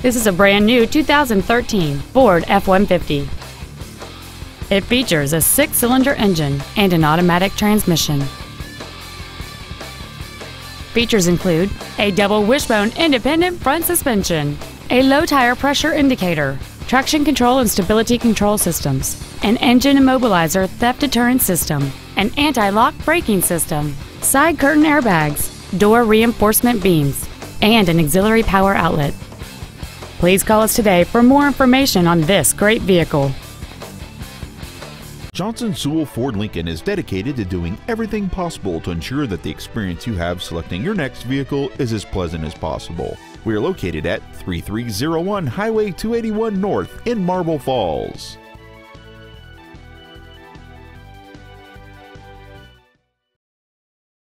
This is a brand new 2013 Ford F-150. It features a six-cylinder engine and an automatic transmission. Features include a double wishbone independent front suspension, a low tire pressure indicator, traction control and stability control systems, an engine immobilizer theft deterrent system, an anti-lock braking system, side curtain airbags, door reinforcement beams, and an auxiliary power outlet. Please call us today for more information on this great vehicle. Johnson Sewell Ford Lincoln is dedicated to doing everything possible to ensure that the experience you have selecting your next vehicle is as pleasant as possible. We are located at 3301 Highway 281 North in Marble Falls.